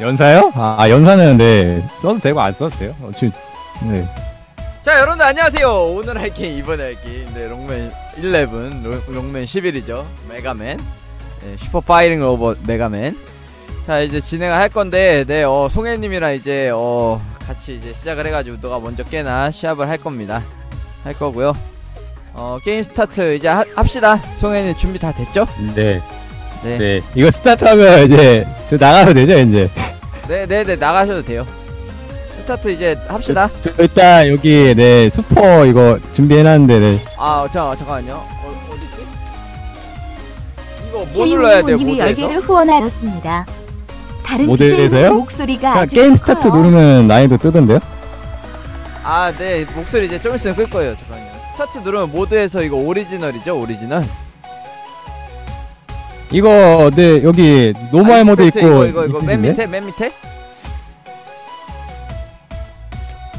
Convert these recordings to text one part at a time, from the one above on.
연사요? 아, 아, 연사는 네 써도 되고 안 써도 돼요. 어, 지금 네. 자 여러분들 안녕하세요 오늘 할 게임 이번에 할 게임 네 록맨 11 록, 록맨 11이죠 메가맨 네, super fighting robot Mega Man 자 이제 진행을 할 건데 네 어 송혜님이랑 이제 어 같이 이제 시작을 해가지고 누가 먼저 깨나 시합을 할 겁니다 할 거고요 어 게임 스타트 이제 하, 합시다 송혜님 준비 다 됐죠? 네. 네. 네. 이거 스타트하면 이제 저 나가도 되죠, 이제. 네네네 나가셔도 돼요 스타트 이제 합시다 저 일단 여기 네 슈퍼 이거 준비해놨는데 네. 아 잠깐 잠깐만요 어, 어디지? 이거 뭐 눌러야 돼요 님이 모드에서? 열개를 후원하였습니다. 다른 모드에서요? BJ의 목소리가 게임 스타트 커요. 누르면 난이도 뜨던데요? 아, 네. 목소리 이제 좀 있으면 끌 거예요. 잠깐만요. 스타트 누르면 모드에서 이거 오리지널이죠? 오리지널. 이거 네 여기 아, 모드 있고 이거 이거 이거 맨? 밑에 맨 밑에.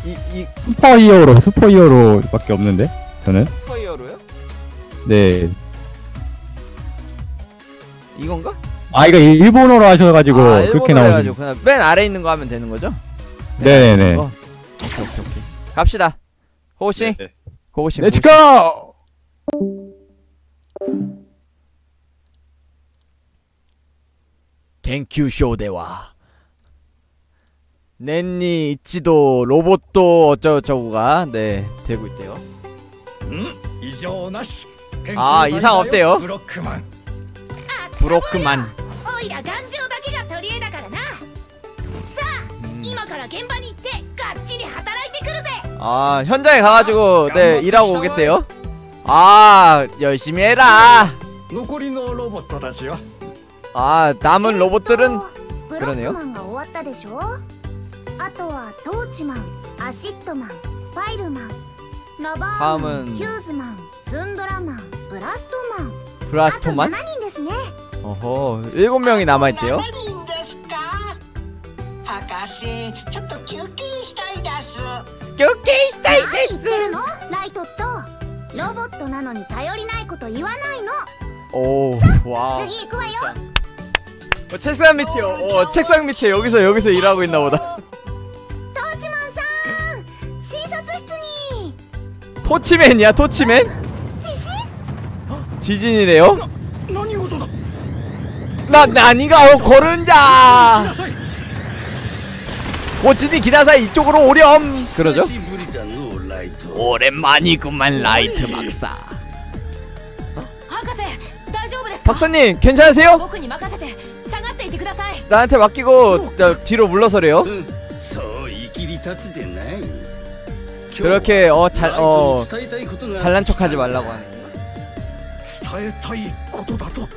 이이 슈퍼 히어로 슈퍼 히어로밖에 없는데 저는 슈퍼 히어로요? 네. 이건가? 아 이거 일본어로 하셔가지고 아, 그렇게 일본어로 나오는. 해가지고 그냥 맨 아래 있는 거 하면 되는 거죠? 네네네. 이거. 오케이 오케이 오케이. 갑시다. 고고씽. 네. 고고씽. Let's go! 研究所では年に一度ロボット어쩌고저쩌고가 네 되고 있대요 異常なし 아, 이상 없대요. ブロックマン 브로크만 おいら頑丈だけが取り柄だからなさあ 음. 今から現場に行ってがっちり働いてくるぜ 아 현장에 가가지고 네 일하고 오겠대요 아 열심히 해라 残りのロボットたちは 아 남은 로봇들은 그러네요. 다음은 브라스토만? 어허, 일곱 명이 남아있대요. 교케したいですロボットなのに頼りないこと言わないのおおわあ次行くわよ 어, 책상 밑이요. 어, 책상 밑에 여기서 여기서 일하고 있나 보다. 토치맨이야, 토치맨? 지진이래요? 나 나니가 걸은 자. 고치니 기다사 이쪽으로 오렴. 그러죠? 오랜만이구만 라이트 박사. 박사님 괜찮으세요? 나한테 맡기고 저, 뒤로 물러서래요 うんそう言い切り立つでない 그렇게 어 잘 어 伝えたいことが 잘난 척하지 말라고 하네 伝えたいことだと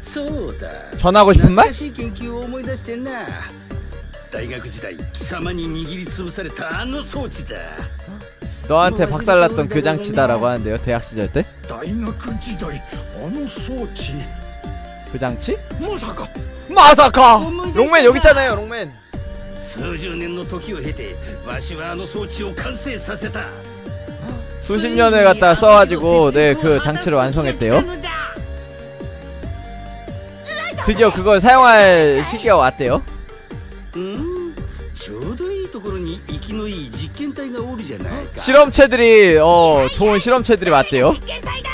そうだ 전하고 싶은 말? 懐かしい研究を思い出してな大学時代貴様に握りつぶされたあの装置だ 너한테 박살났던 그 장치다라고 하는데요 대학 시절 때? 大学時代あの装置 그 장치? まさか 마사카! 롱맨 여기 있잖아요 롱맨 数十年の時を経てわしはあの装置を完成させた 수십 년을 갖다 써가지고 네 그 장치를 완성했대요 드디어 그걸 사용할 시기가 왔대요 うんちょうどいいところに生きのいい実験体がおるじゃないか 실험체들이 어 좋은 실험체들이 왔대요 実験体だ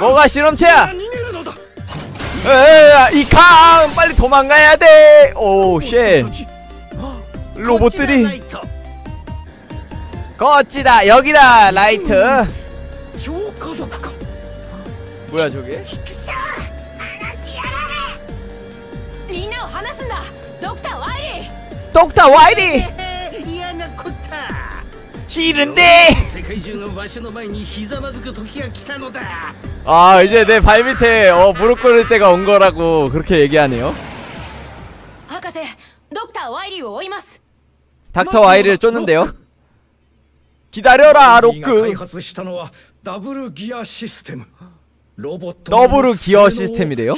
뭐가 실험체야? 이캉 빨리 도망가야 돼. 오쉣. 로봇들이. 거치다 여기다 라이트. 뭐야 저게? ドクターワイリー. 싫은데. 世界中がわしの前にひざまずく時が来たのだ 아 이제 내 발밑에 어 무릎 꿇을 때가 온 거라고 그렇게 얘기하네요 博士ドクターワイリーを追います 닥터 와이리를 쫓는데요 기다려라 君が開 로크 発したのはダブルギアシステム 더블 기어 시스템이래요?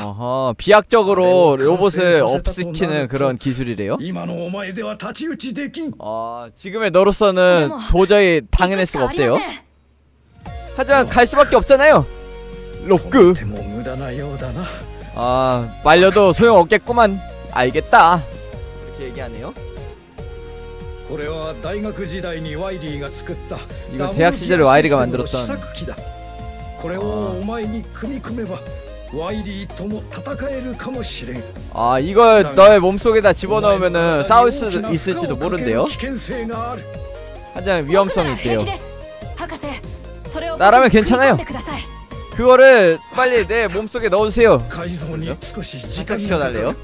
아하, 비약적으로 로봇을 업시키는 그런 기술이래요? 아, 지금의 너로서는 도저히 당해낼 수가 없대요. 하지만 갈 수밖에 없잖아요. 로크. 아, 말려도 소용없겠구만. 알겠다. 이렇게 얘기하네요. 이건 대학 시절에 와이리가 만들었던 試作機だこれをお前に組み組めばワイリーとも戦えるかもしれん 아 이걸 너의 몸속에다 집어넣으면은 싸울 수 있을지도 모른대요 危険性がある 하지만 위험성이 平 있대요 気です博士それを 나라면 괜찮아요 組み込んでください 그거를 빨리 내 몸속에 넣어주세요 改造に少し時間 시켜달래요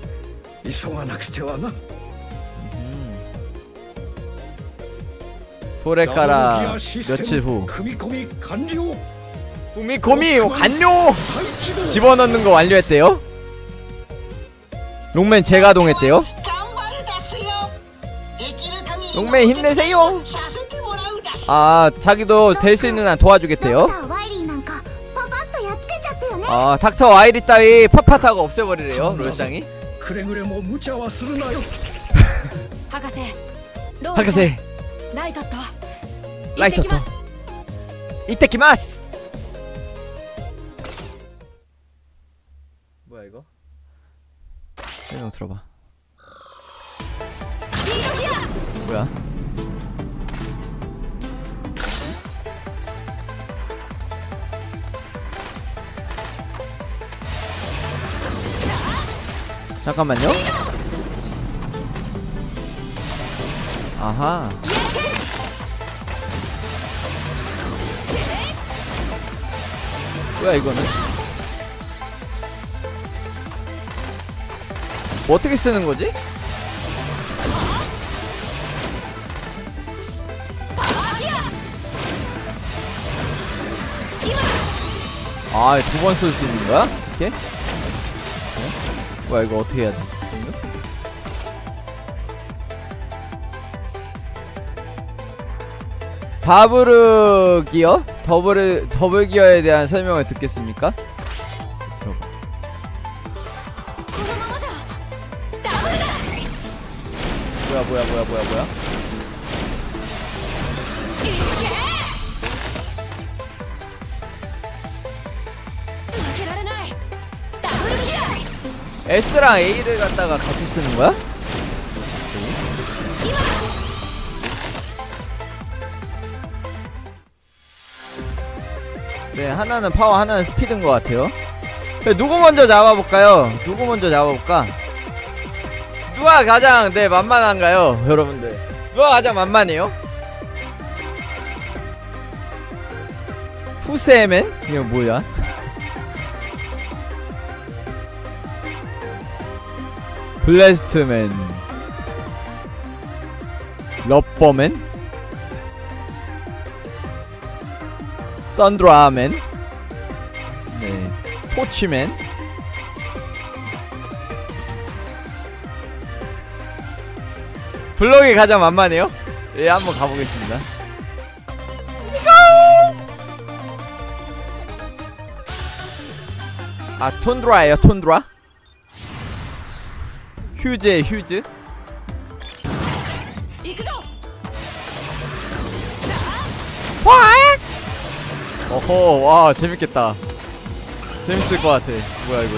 후레카라 며칠 후. 구미고미 완료. 집어넣는 거 완료했대요? 롱맨 재가동했대요? 롱맨 힘내세요. 아 자기도 될 수 있는 한 도와주겠대요? 아 닥터 와이리 따위 팍팍하고 없애버리래요 롤장이? 하카세 하카세. ライトと 라이터 또 行ってきます 이때키마스 뭐야 이거 설명 들어봐 뭐야 잠깐만요 아하 뭐야 이거는 뭐 어떻게 쓰는 거지? 아, 두 번 쓸 수 있는 거야? 이렇게? 어? 뭐야, 이거 어떻게 해야 돼? 바브르 기어? 더블, 더블 기어에 대한 설명을 듣겠습니까? 뭐야, 뭐야, 뭐야, 뭐야, 뭐야? S랑 A를 갖다가 같이 쓰는 거야? 네, 하나는 파워, 하나는 스피드인 것 같아요. 네, 누구 먼저 잡아볼까요? 누구 먼저 잡아볼까? 누가 가장, 네, 만만한가요? 여러분들. 누가 가장 만만해요? 퓨즈맨? 이거 뭐야? 블래스트맨 러버맨 썬드라맨 네. 토치맨 블록이 가장 만만해요? 예 한번 가보겠습니다. 아 톤드라예요 톤드라? 휴즈에 휴즈 어허 와 재밌겠다. 재밌을 것 같아. 뭐야 이거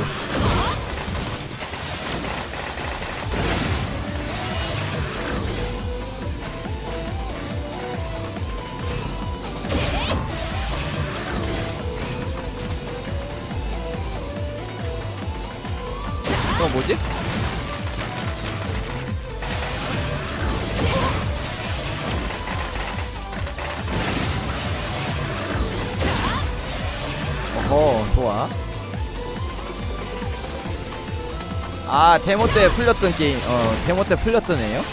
데모 때 풀렸던 게임 어 데모 때 풀렸던 애요.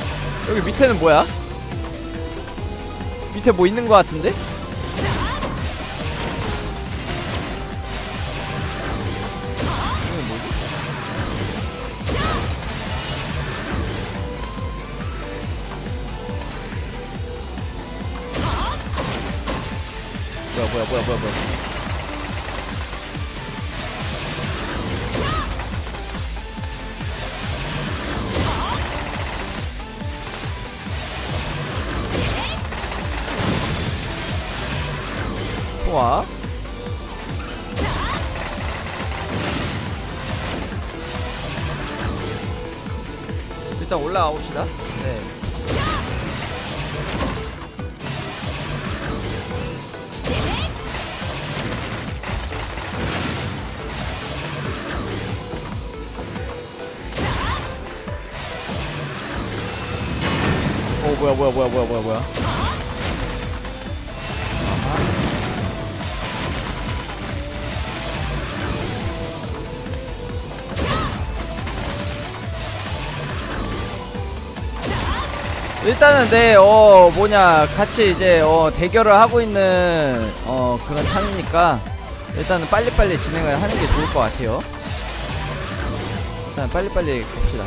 여기 밑에는 뭐야? 밑에 뭐 있는 거 같은데? 뭐야 뭐야? 뭐야 뭐야 뭐야 뭐야 뭐야 뭐야 뭐야? 일단은 네 어 뭐냐 같이 이제 어 대결을 하고 있는 어 그런 참이니까 일단은 빨리빨리 진행을 하는 게 좋을 것 같아요. 일단 빨리빨리 갑시다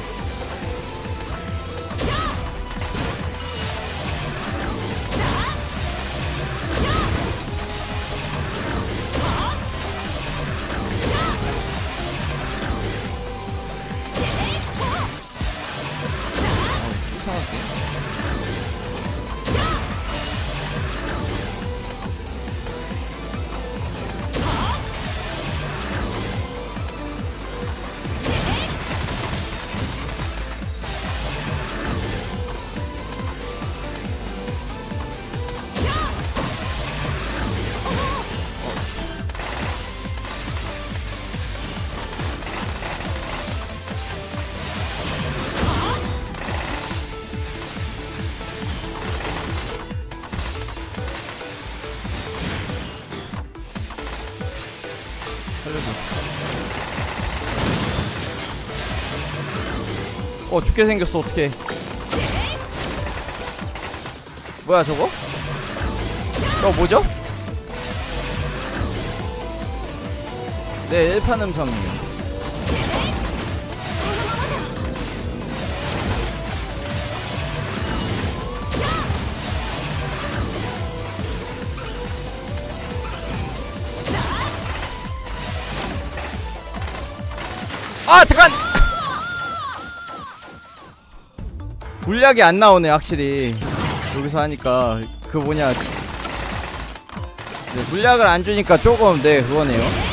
어 죽게 생겼어 어떡해 뭐야 저거? 저거 뭐죠? 네 1판 음성이에요 물약이 안 나오네 확실히. 여기서 하니까 그 뭐냐. 네, 물약을 안 주니까 조금 네 그거네요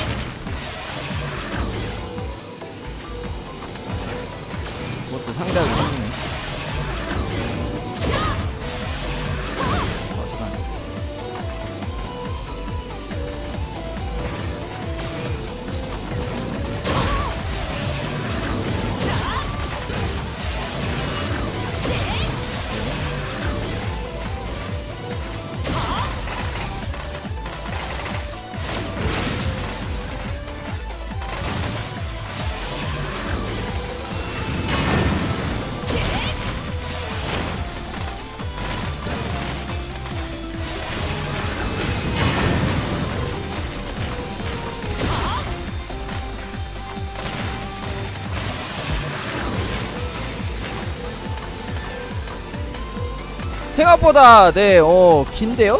생각보다 네 어 긴데요?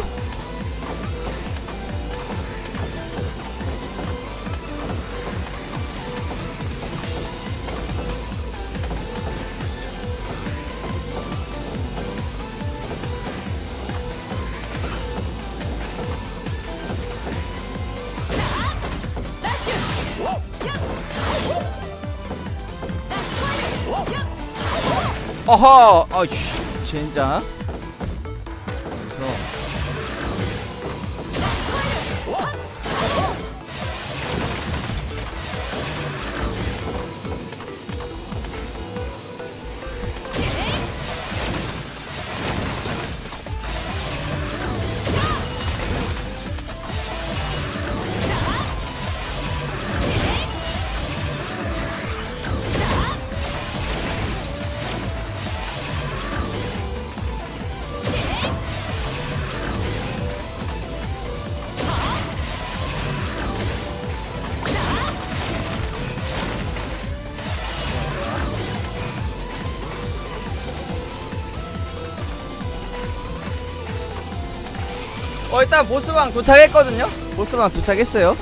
어허 아이씨 젠장 일단 보스방 도착했거든요. 보스방 도착했어요.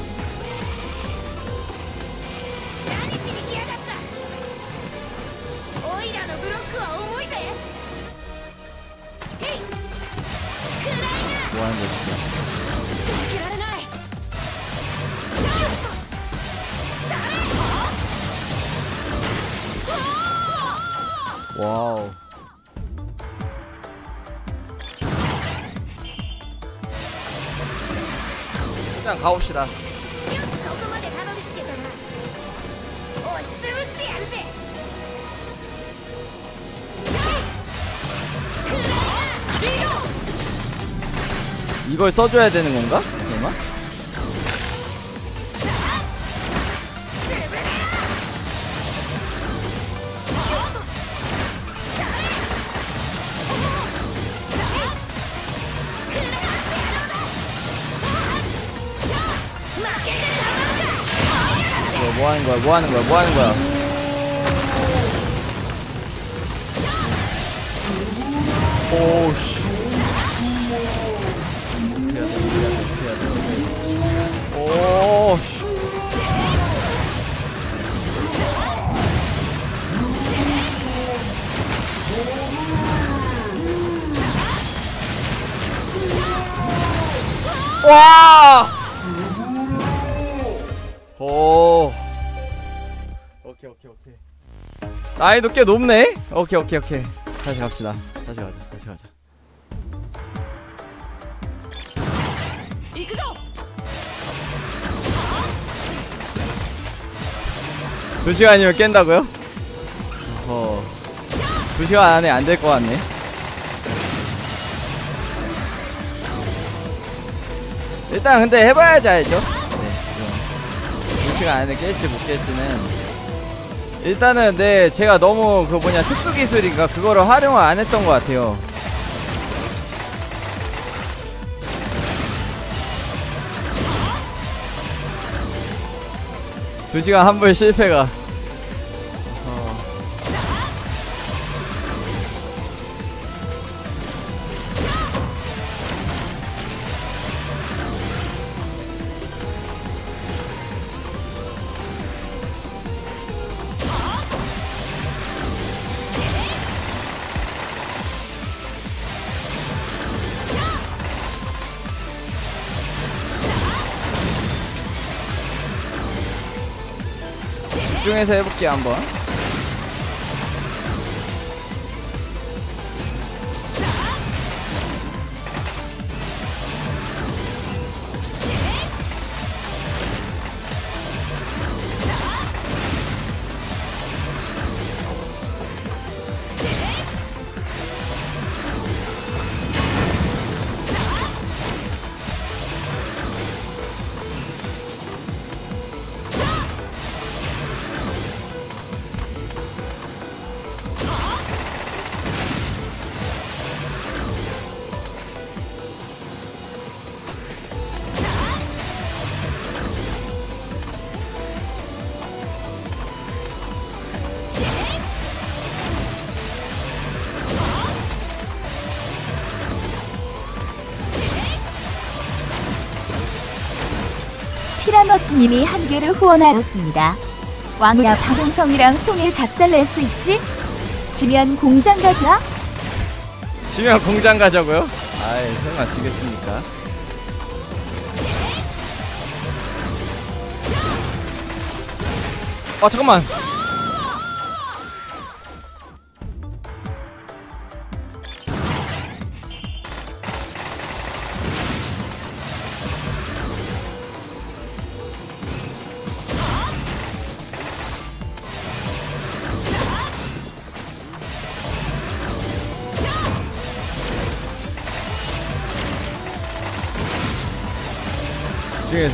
뭐하는 거지 일단 가봅시다. 이걸 써줘야 되는 건가? 하는 거야? 뭐 하는 거야? 뭐 하는 거야? 오씨. 오, 씨. 와! 난이도 꽤 높네. 오케이 오케이 오케이. 다시 갑시다. 다시 가자 다시 가자. 두 시간이면 깬다고요? 어, 두 시간 안에 안 될 것 같네. 일단 근데 해봐야지 알죠. 네, 두 시간 안에 깰지 못 깰지는 일단은 네, 제가 너무 그 뭐냐 특수 기술인가 그거를 활용을 안 했던 것 같아요. 두 시간 한 번 실패가. 해볼게요 한번. 스님이 한 개를 후원하였습니다. 왕이야 박은성이랑 송일 작살 낼 수 있지? 지면 공장 가자. 지면 공장 가자고요? 아이 설마 지겠습니까? 아 잠깐만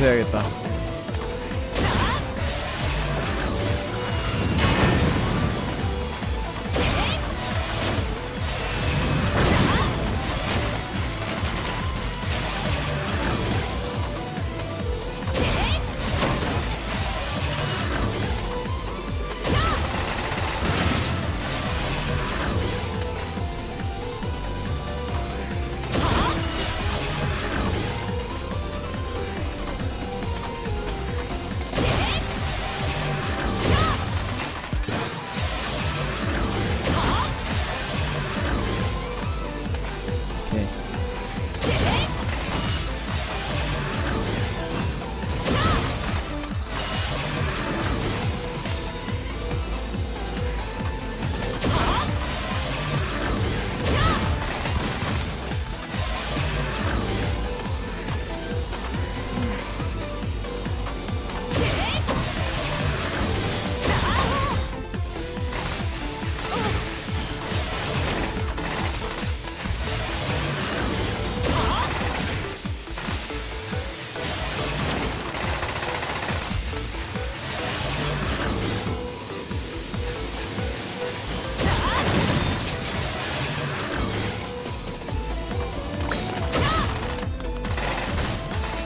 해야겠다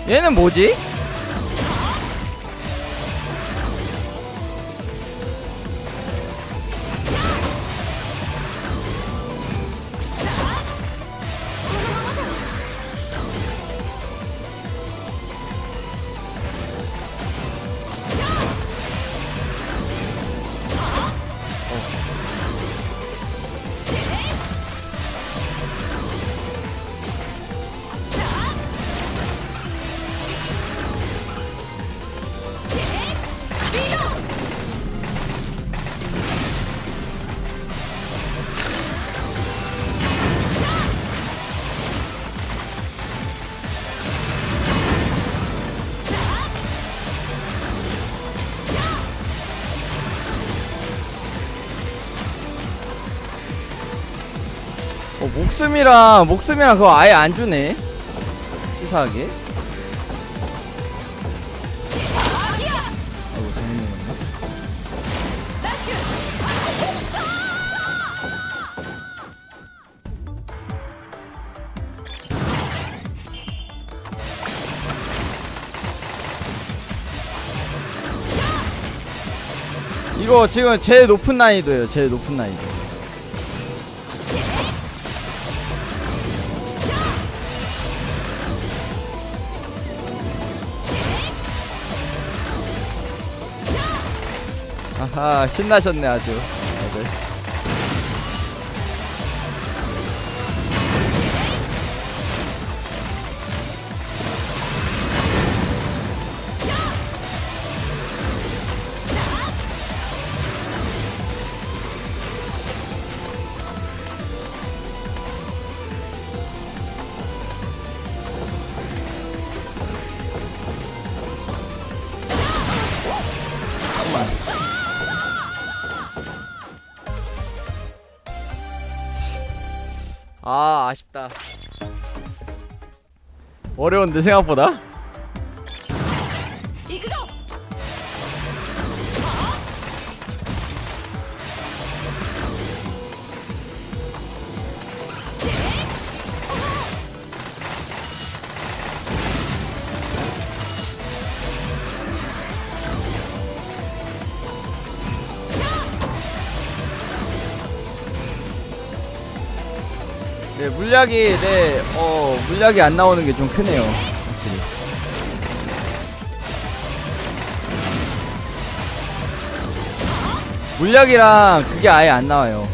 얘는 뭐지? 목숨이랑 목숨이랑 그거 아예 안 주네. 눌렀나? 이거 지금 제일 높은 난이도예요. 제일 높은 난이도. 아하 신나셨네 아주 어려운데 생각보다? 네, 물약이 네. 물약이 안 나오는 게 좀 크네요 확실히. 물약이랑 그게 아예 안 나와요.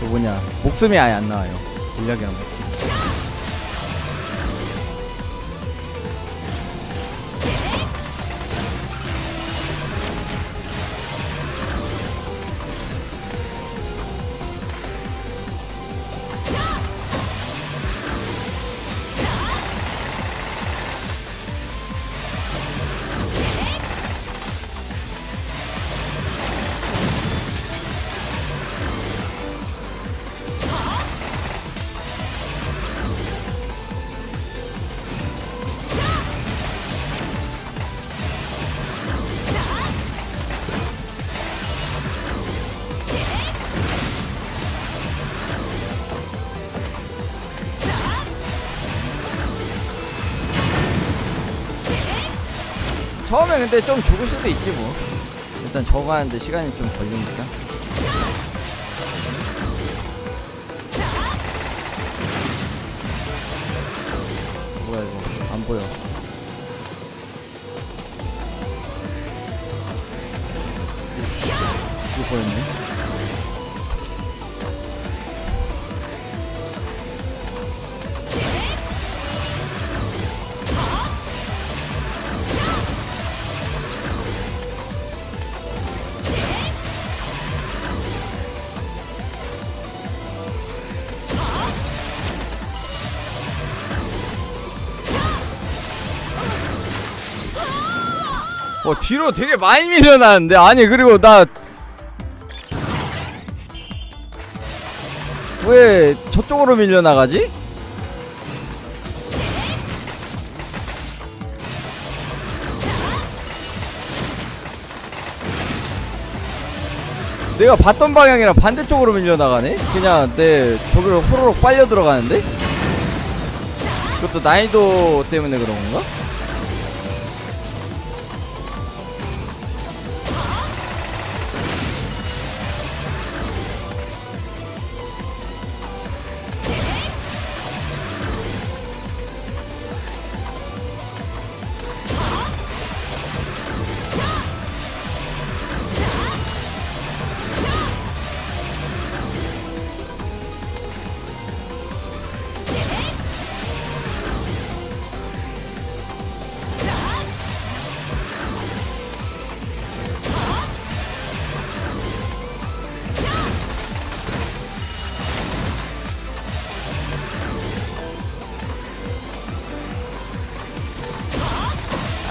그 뭐냐 목숨이 아예 안 나와요. 물약이랑 처음에 근데 좀 죽을 수도 있지 뭐. 일단 저거 하는데 시간이 좀 걸리니까. 뭐야 이거? 안 보여 어 뒤로 되게 많이 밀려나는데 아니 그리고 나 왜 저쪽으로 밀려나가지? 내가 봤던 방향이랑 반대쪽으로 밀려나가네? 그냥 내 저기로 호로록 빨려 들어가는데? 그것도 난이도 때문에 그런 건가?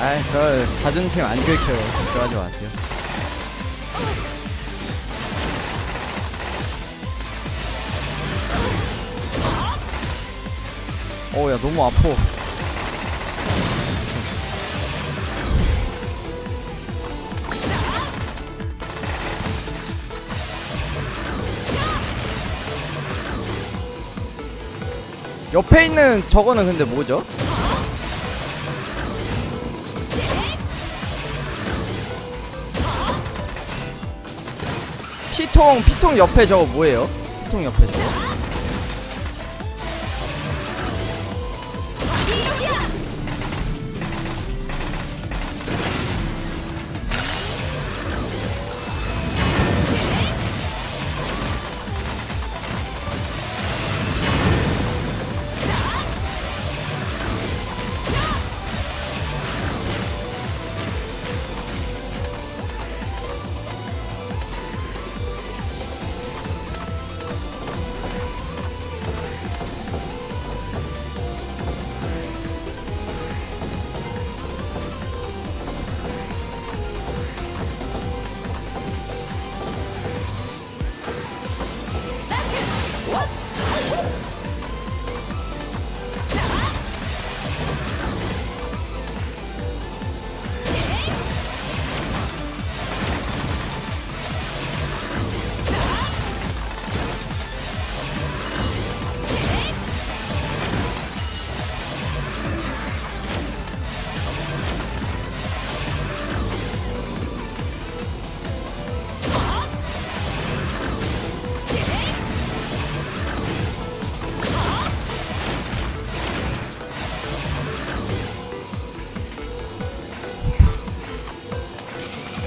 아저 자존심 안 긁혀요. 걱정하지 마세요. 어야 너무 아파. 옆에 있는 저거는 근데 뭐죠? 피통 피통 옆에 저거 뭐예요? 피통 옆에 저거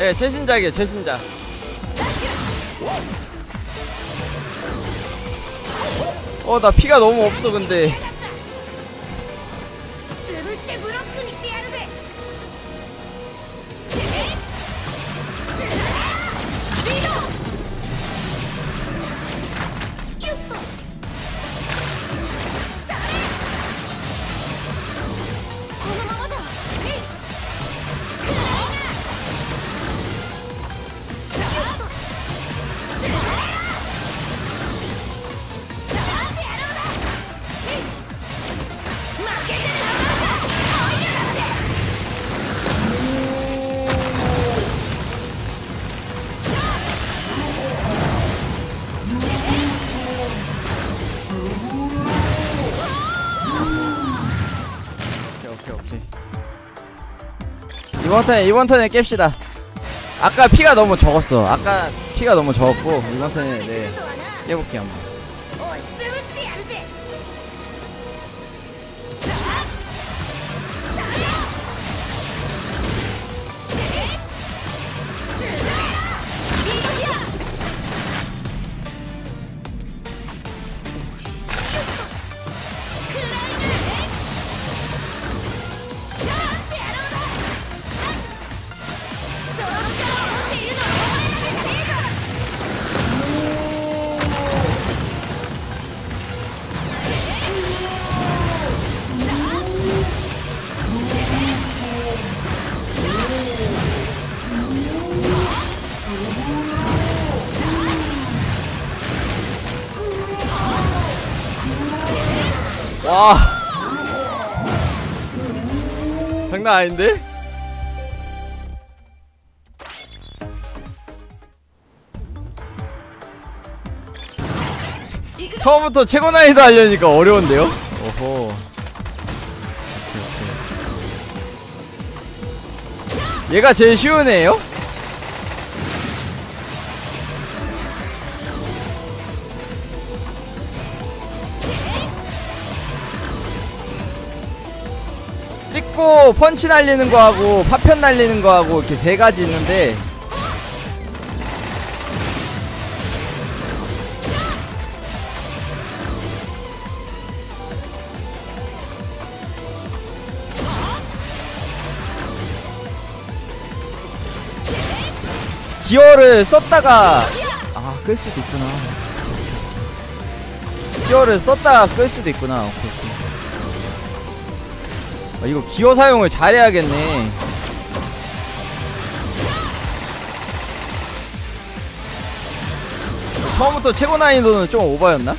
예, 최신작이에요, 최신작. 어, 나 피가 너무 없어, 근데. 이번 턴에, 이번 턴에 깹시다. 아까 피가 너무 적었어. 아까 피가 너무 적었고, 이번 턴에, 네. 깨볼게, 한번. 장난 아닌데? 처음부터 최고 난이도 하려니까 어려운데요? 오호. 얘가 제일 쉬운 애예요? 찍고 펀치 날리는 거 하고 파편 날리는 거 하고 이렇게 세 가지 있는데 기어를 썼다가 아 끌 수도 있구나. 기어를 썼다가 끌 수도 있구나. 오케이 오케이 아, 이거 기어 사용을 잘해야겠네. 처음부터 최고 난이도는 좀 오버였나?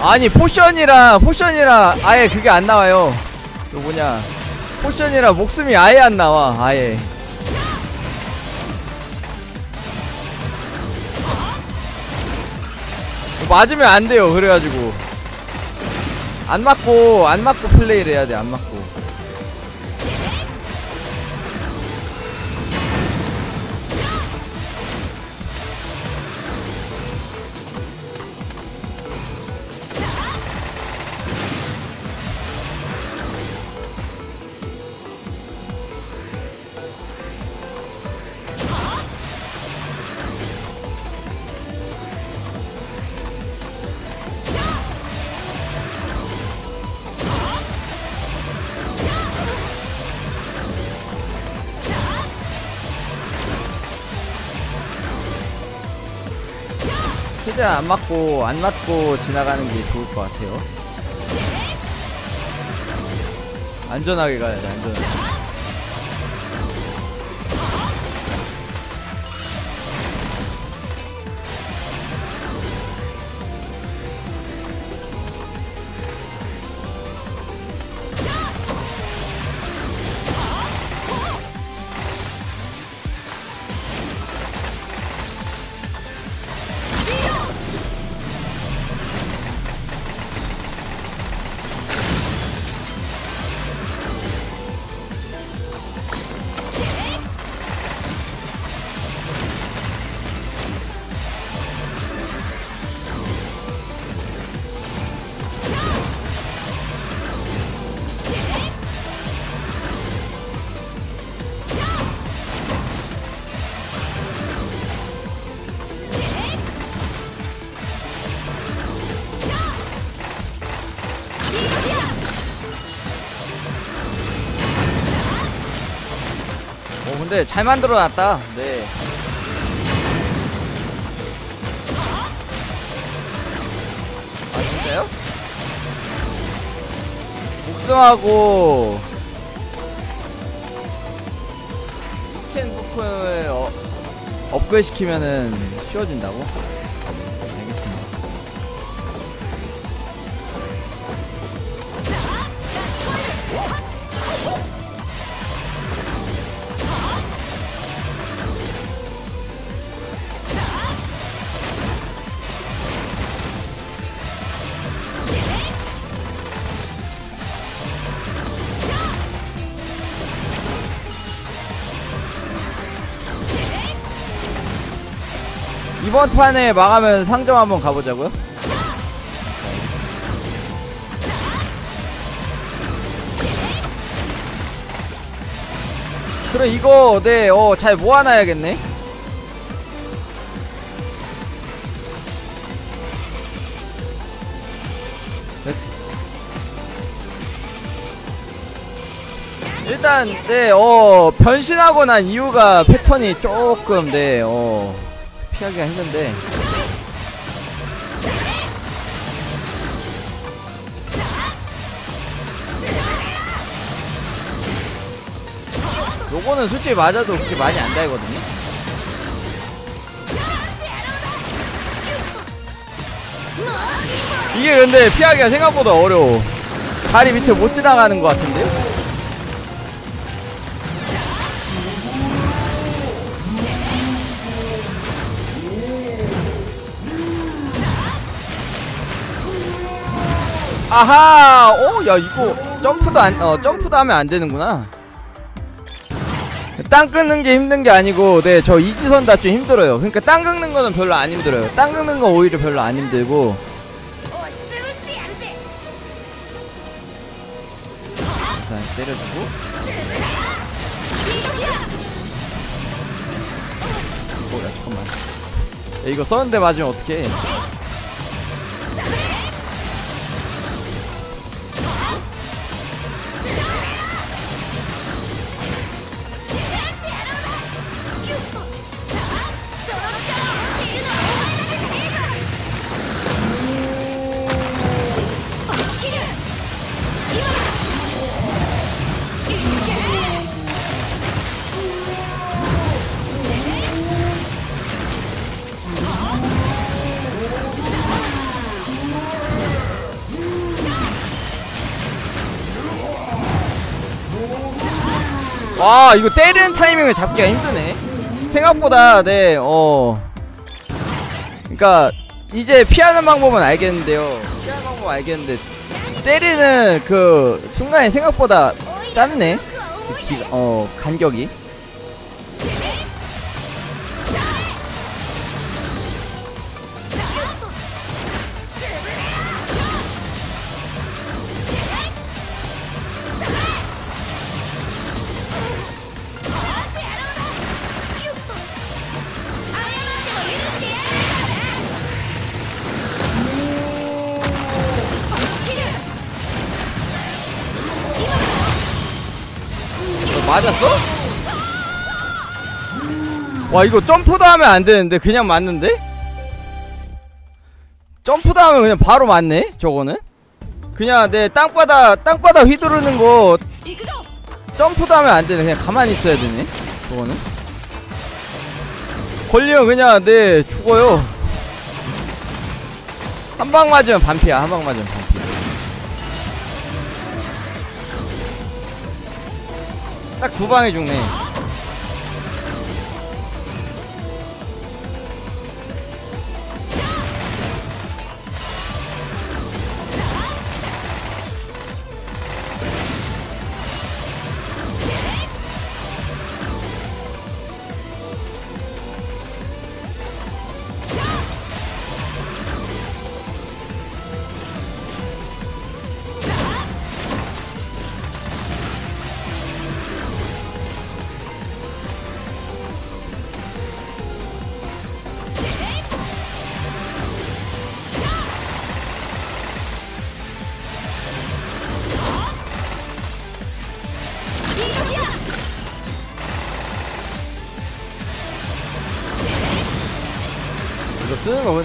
아니 포션이라 포션이라 아예 그게 안 나와요. 이거 뭐냐. 포션이라 목숨이 아예 안 나와 아예. 맞으면 안 돼요 그래가지고. 안 맞고 안 맞고 플레이를 해야 돼 안 맞고 최대한 안 맞고 안 맞고 지나가는 게 좋을 것 같아요. 안전하게 가야 돼 안전하게. 어 근데 잘 만들어놨다. 네. 아 진짜요? 복숭하고 캔 부품을 어, 업그레이드 시키면은 쉬워진다고? 이번 판에 망하면 상점 한번 가보자고요? 그럼 이거 네 어 잘 모아놔야겠네 됐어 일단 네어 변신하고 난 이유가 패턴이 조금 네어 피하기가 힘든데. 요거는 솔직히 맞아도 그렇게 많이 안 달거든요. 이게 근데 피하기가 생각보다 어려워. 다리 밑에 못 지나가는 것 같은데요? 아하! 오, 야, 이거, 점프도 안, 어, 점프도 하면 안 되는구나. 땅 긁는 게 힘든 게 아니고, 네, 저 이지선 다좀 힘들어요. 그러니까 땅 긁는 거는 별로 안 힘들어요. 땅 긁는 거 오히려 별로 안 힘들고. 일단 때려주고. 어, 야, 잠깐만. 야, 이거 썼는데 맞으면 어떡해. 와 이거 때리는 타이밍을 잡기가 힘드네. 생각보다 네어. 그니까 이제 피하는 방법은 알겠는데요. 피하는 방법 알겠는데 때리는 그 순간이 생각보다 짧네. 그 기, 어 간격이 맞았어? 와 이거 점프도 하면 안되는데 그냥 맞는데? 점프도 하면 그냥 바로 맞네 저거는? 그냥 내 땅바닥 땅바닥 휘두르는 거 점프도 하면 안되네. 그냥 가만히 있어야 되네 저거는? 걸리면 그냥 내 죽어요. 한 방 맞으면 반피야 한 방 맞으면 반피. 딱 두 방에 죽네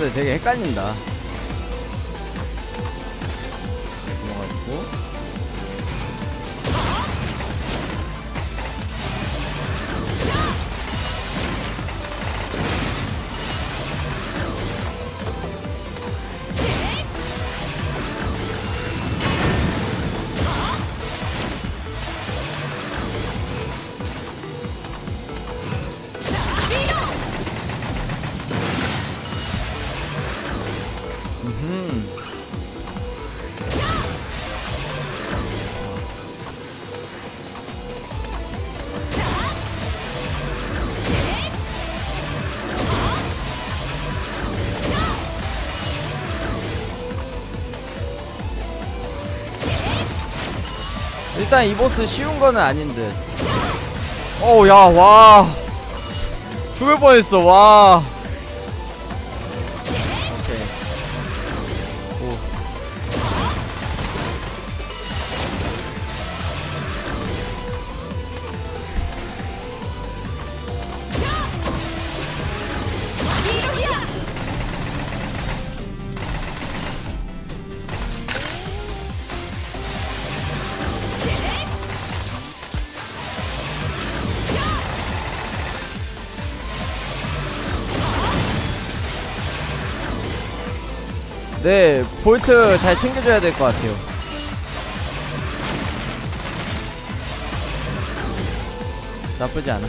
되게 헷갈린다 음. 일단 이 보스 쉬운 거는 아닌 듯. 어우, 야, 와. 죽을 뻔했어, 와. 볼트 잘 챙겨줘야 될 것 같아요. 나쁘지 않아.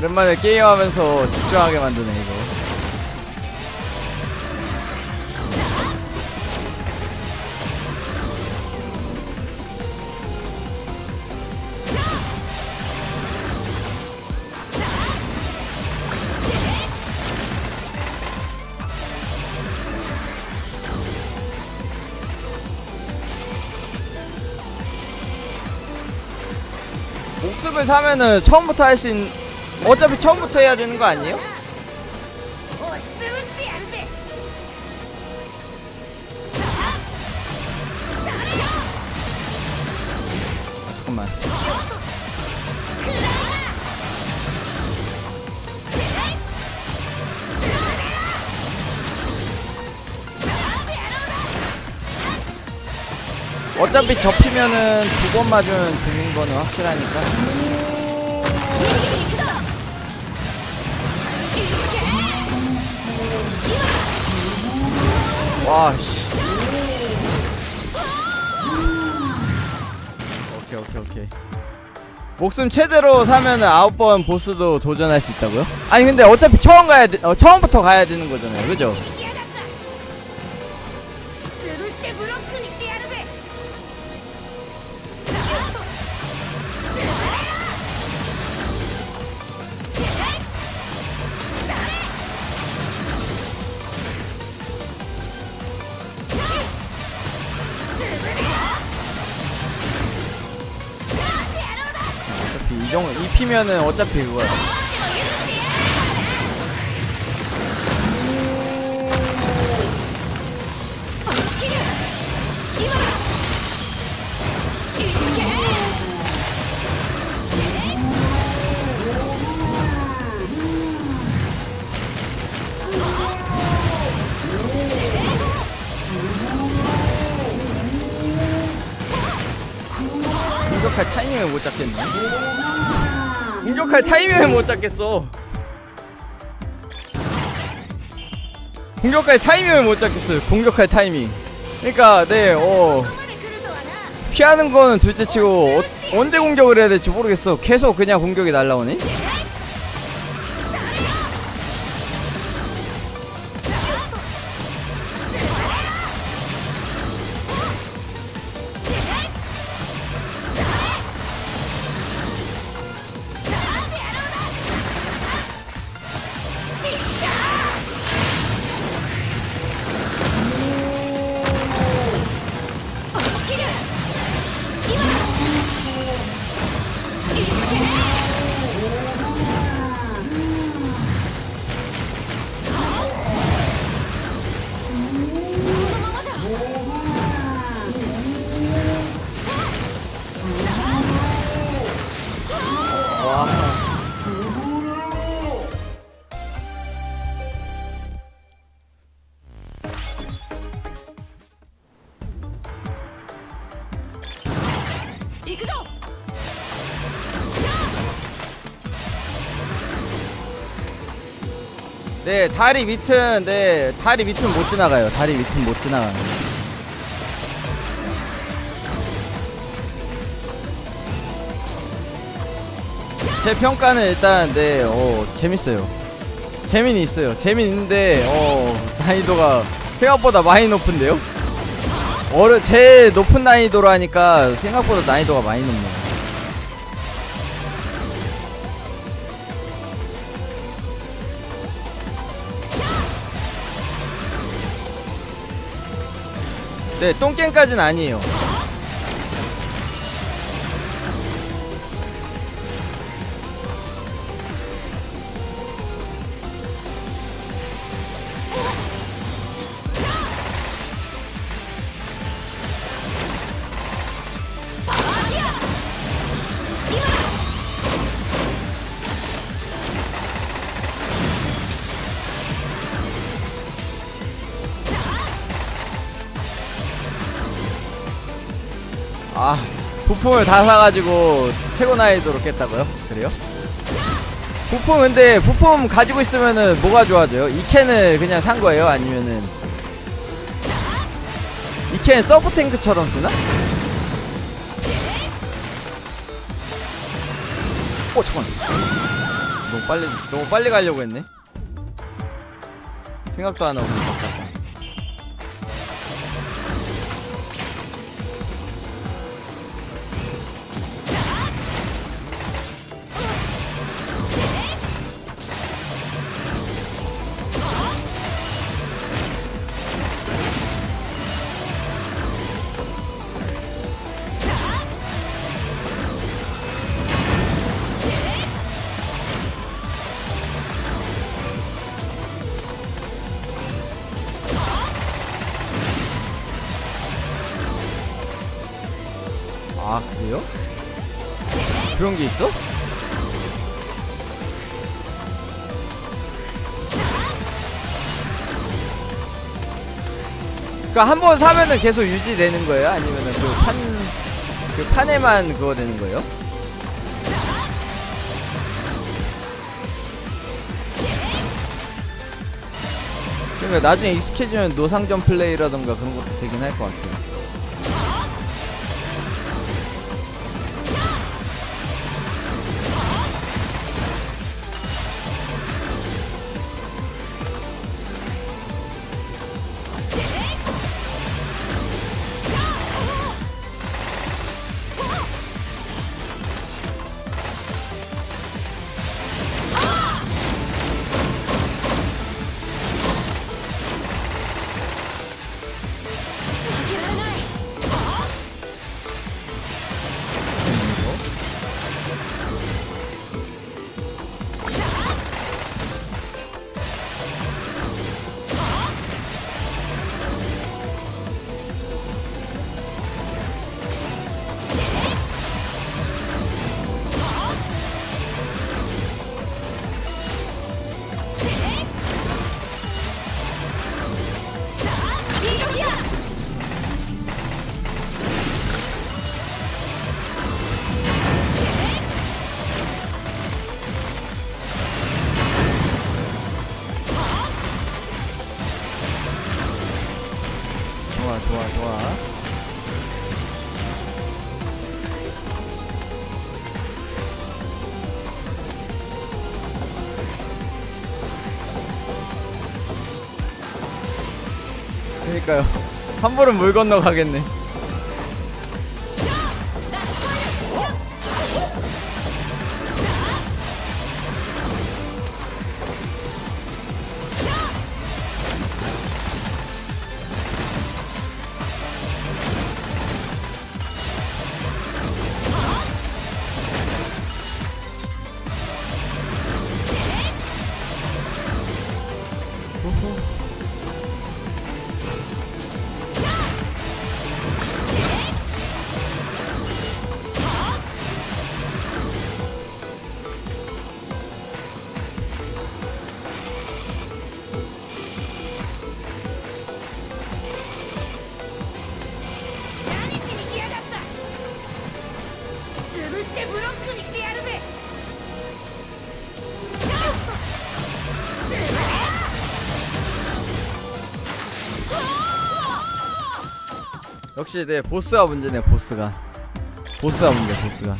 오랜만에 게임하면서 집중하게 만드네 이거. 목숨을 사면은 처음부터 할 수 있는 어차피 처음부터 해야 되는 거 아니에요? 잠깐만 어차피 접히면은 두 번 맞으면 되는 거는 확실하니까 와, 씨. 오케이, 오케이, 오케이. 목숨 최대로 사면은 아홉 번 보스도 도전할 수 있다고요? 아니 근데 어차피 처음 가야 돼, 어, 처음부터 가야 되는 거잖아요, 그죠? 정도 입히면은 어차피 그거야. 씨발 타이밍을 못 잡겠어. 공격할 타이밍을 못 잡겠어요. 공격할 타이밍. 그니까 네어. 피하는 거는 둘째치고 어, 언제 공격을 해야 될지 모르겠어. 계속 그냥 공격이 날라오네 네, 다리 밑은 네, 다리 밑은 못 지나가요. 다리 밑은 못 지나가요. 제 평가는 일단 네, 어, 재밌어요. 재미는 있어요. 재미는 있는데 어, 난이도가 생각보다 많이 높은데요? 어려 제일 높은 난이도로 하니까 생각보다 난이도가 많이 높네요. 네, 똥겜까지는 아니에요. 부품을 다 사가지고 최고 난이도로 깼다고요? 그래요? 부품 근데 부품 가지고 있으면은 뭐가 좋아져요? E캔을 그냥 산 거예요? 아니면은 E캔 서브 탱크처럼 쓰나? 어 잠깐 너무 빨리 너무 빨리 가려고 했네 생각도 안 하고 그런 게 있어? 그니까 한 번 사면은 계속 유지되는 거예요? 아니면은 그 판, 그 판에만 그거 되는 거예요? 그러니까 나중에 익숙해지면 노상점 플레이라던가 그런 것도 되긴 할 것 같아요. 그니까요. 한 번은 물 건너 가겠네 역시 내 보스가 문제네 보스가. 보스가 문제 보스가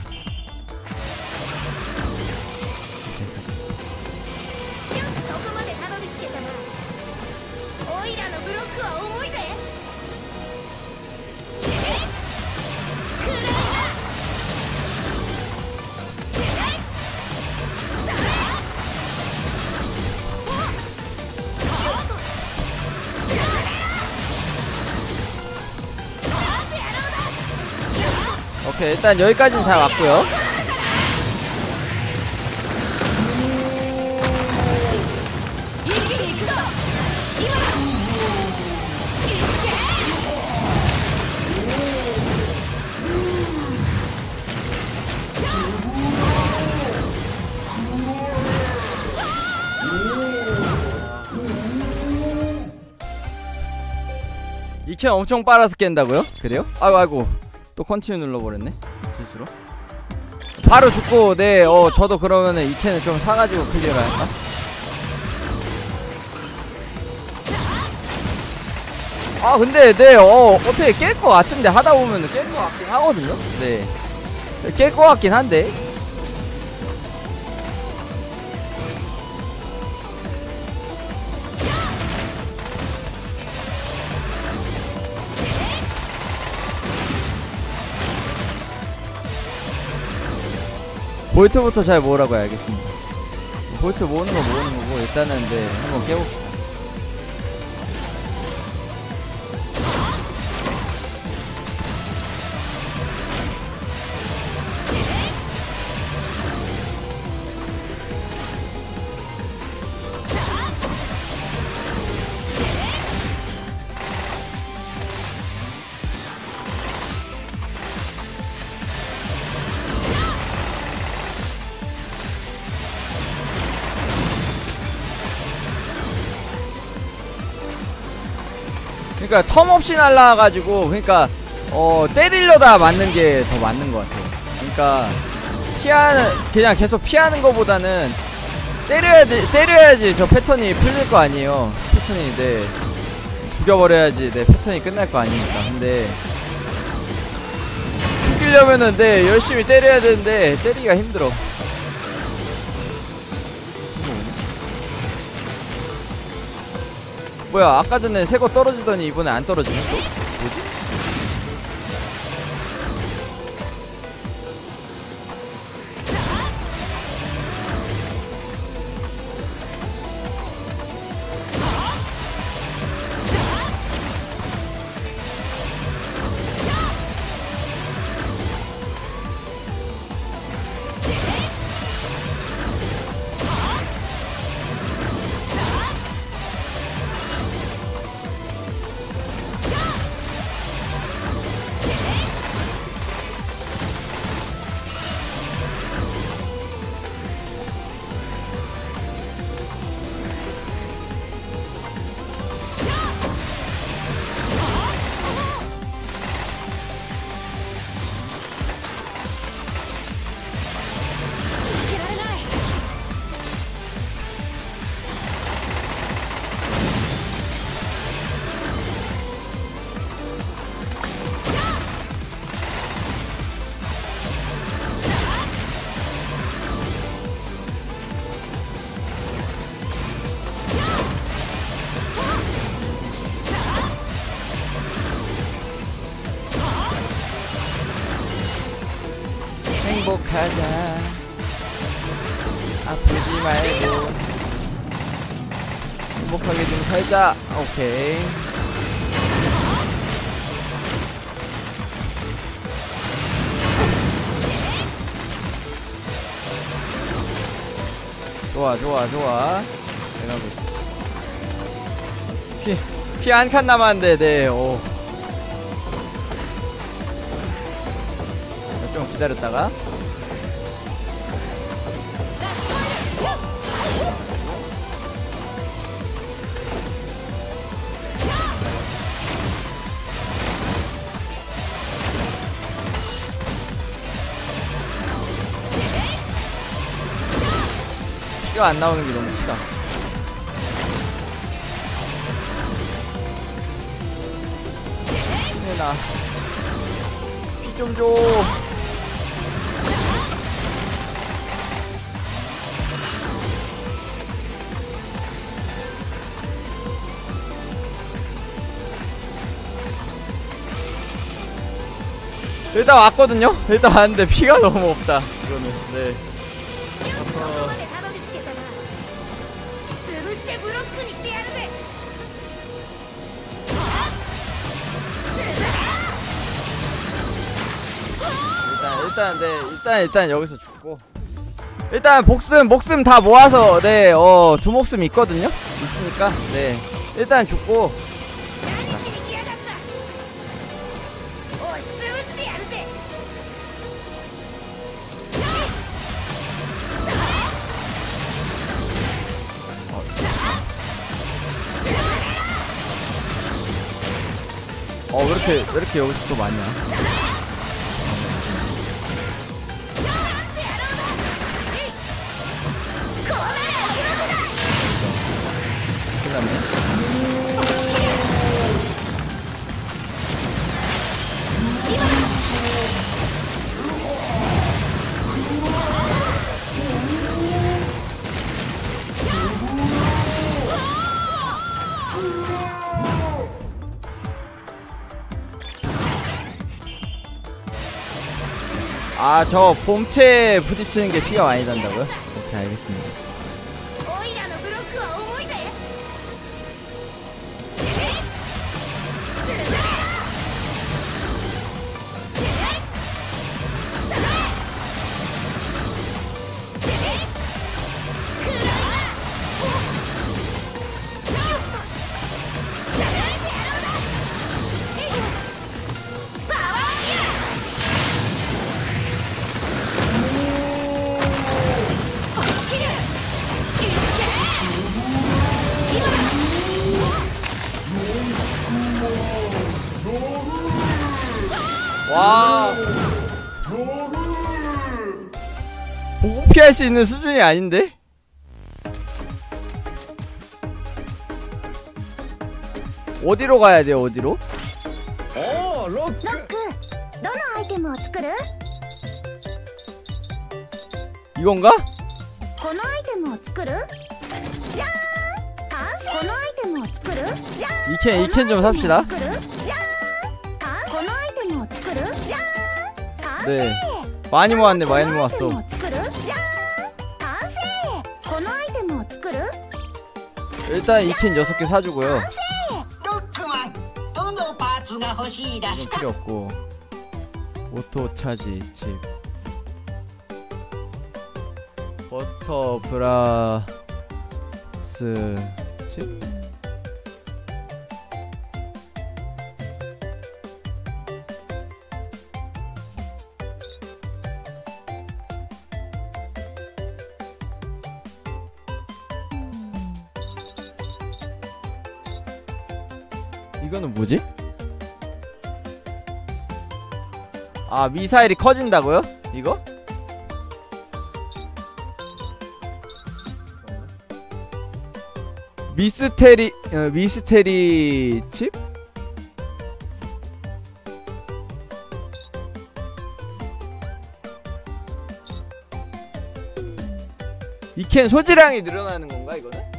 오케이 일단 여기까지는 잘 왔고요 E캔 엄청 빨아서 깬다고요? 그래요? 아이고 아이고 또 continue 눌러버렸네 실수로. 바로 죽고 네 어 저도 그러면은 E캔을 좀 사가지고 클리어를 할까? 아 근데 네어 어떻게 깰 것 같은데 하다 보면 은 깰 것 같긴 하거든요? 네깰 것 같긴 한데 볼트부터 잘 모으라고 해야겠습니다. 볼트 모으는 거 모으는 거고 일단은 네 한번 깨봅시다 그러니까 텀 없이 날라가지고 그러니까 어 때리려다 맞는 게 더 맞는 것 같아요. 그러니까 피하는 그냥 계속 피하는 것보다는 때려야 돼 때려야지 저 패턴이 풀릴 거 아니에요. 패턴이 네 죽여버려야지 내 패턴이 끝날 거 아니니까. 근데 죽이려면은 네 열심히 때려야 되는데 때리기가 힘들어. 뭐야 아까 전에 새 거 떨어지더니 이번에 안 떨어지네 또? 뭐지? 좋아 좋아 좋아. 내가고 있어 피피 한 칸 남았는데 네오. 좀 기다렸다가 피가 안 나오는 게 너무 크다. 힘내나. 피 좀 줘. 일단 왔거든요? 일단 왔는데 피가 너무 없다. 이거는, 네. てブロックにしてやるぜ 일단 일단 네 일단 일단 여기서 죽고 일단 목숨 목숨 다 모아서 네어두 목숨 있거든요 있으니까 네 일단 죽고 이렇게 왜 이렇게 여기서 또 많냐 큰일났네 아 저 봄채 부딪히는 게 피가 많이 난다고요? 오케이 알겠습니다 할 수 있는 수준이 아닌데? 어디로 가야 돼, 어디로? 오, 로크! 로크! 너는 아이템을 作る? 이건가? このアイテムを作る? 짠! 완성! このアイテムを作る? 짠! 이캔, 이캔 좀 삽시다. 네. 많이 모았네, 많이 모았어. 일단 이캔 6개 사주고요. ロックマンどのパーツが欲しいです 이건 か 필요 없고. 오토 차지 칩. 버터 브라스 칩? 아 미사일이 커진다고요? 이거? 미스테리 어, 미스테리 칩? 이 캔 소지량이 늘어나는 건가 이거는?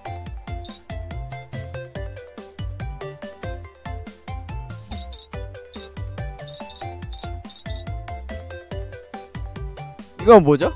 이건 뭐죠?